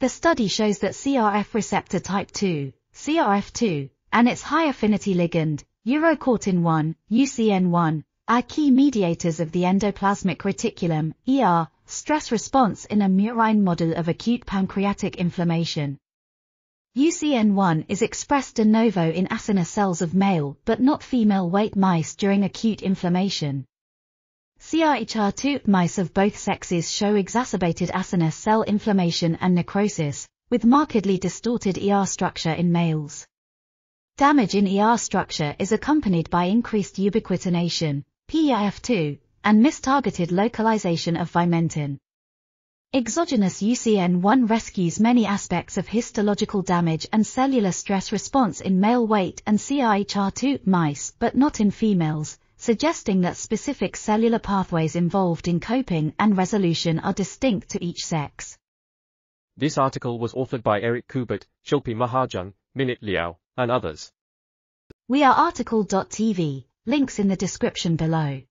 The study shows that CRF receptor type 2, CRF2, and its high affinity ligand, urocortin 1, UCN1, are key mediators of the endoplasmic reticulum, ER, stress response in a murine model of acute pancreatic inflammation. UCN1 is expressed de novo in acinar cells of male but not female weight mice during acute inflammation. CRHR2 mice of both sexes show exacerbated acinar cell inflammation and necrosis, with markedly distorted ER structure in males. Damage in ER structure is accompanied by increased ubiquitination, PEIF2, and mistargeted localization of vimentin. Exogenous UCN1 rescues many aspects of histological damage and cellular stress response in male weight and CRHR2 mice but not in females, suggesting that specific cellular pathways involved in coping and resolution are distinct to each sex. This article was authored by Eric Kubat, Shilpi Mahajan, Min Liao, and others. We are RTCL.TV, links in the description below.